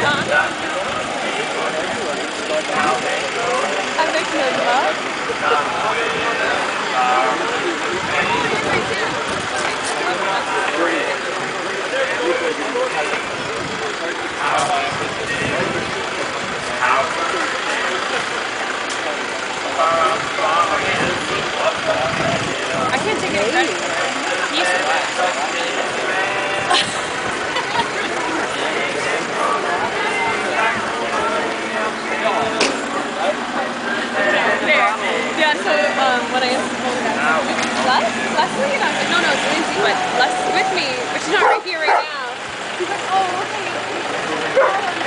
John. yeah, so um, when I told her that, Les? Leslie? And I was like, no, no, it's Lindsay, but Les is with me, but she's not right here right now. She's like, oh, okay.